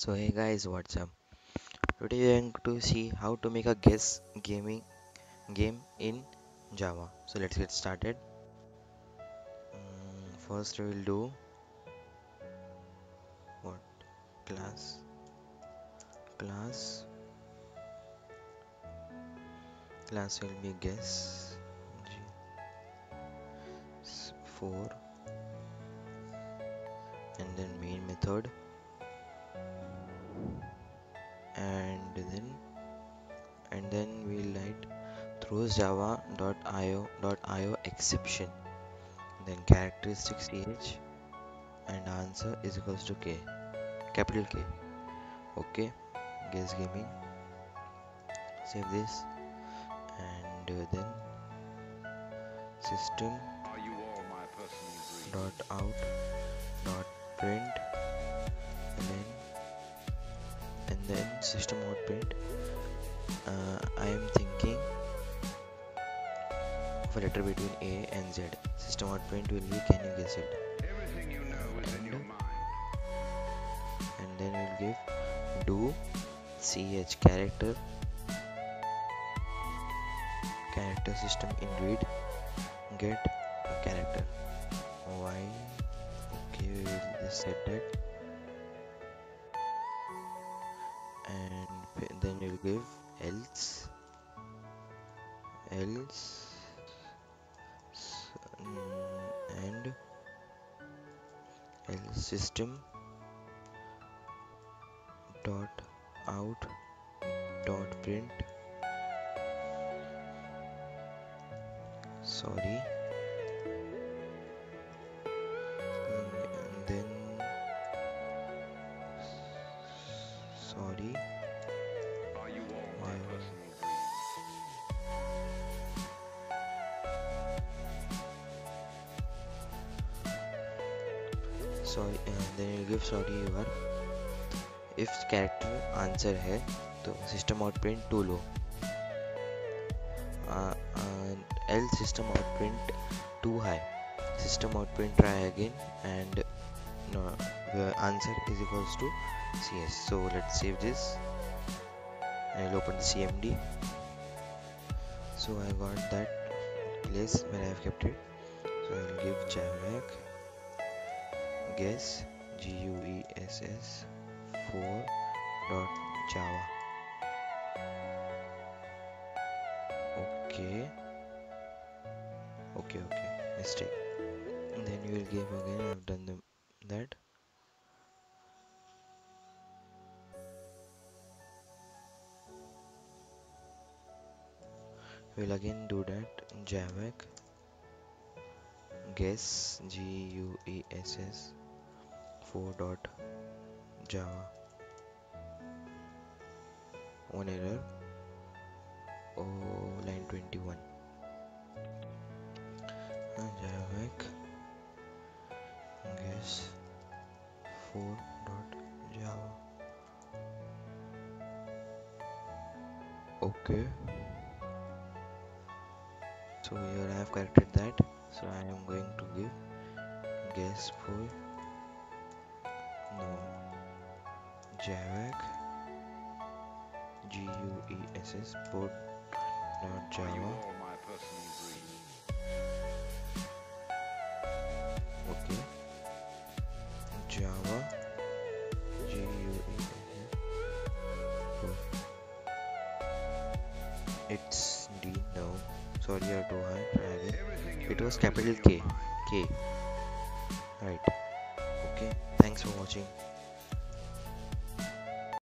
So hey guys, what's up? Today we are going to see how to make a guess gaming game in Java. So let's get started. Mm, first we will do what class class class will be guess 4 and then main method and then and then we'll write throws java.io.IOException. Then characteristics ch and answer is equals to k capital k. Okay guess gaming. Save this. And then system Are you all my dot out system out print uh, I am thinking of a letter between A and Z. System out print will be can you guess it? Everything you know is in your mind. and then we'll give do ch character character system in read get a character. Why? Okay we will just set that and then we'll give else. Else. And else system. Dot out. Dot print. Sorry sorry Are you all my Yeah. personal dreams? sorry and then you give sorry you are if character answer है तो system out print too low uh, and else system out print too high system and the answer is equals to cs so let's save this. I'll open the cmd so I got that place where I have kept it. So I'll give javac guess g u e s s 4 dot java. Okay. Okay okay. Mistake. And then you will give again. I've done the, that we'll again do that. Javac guess. G u e s s. 4 dot. Java. One error. Oh line 21 Uh, guess. 4 dot java. Okay so here I have corrected that. So I am going to give guess for no javac g u e s s port dot java. All my personal dreams? okay. Java. G u e s s. It's sorry try again it was capital k. K. Right. Okay. Thanks for watching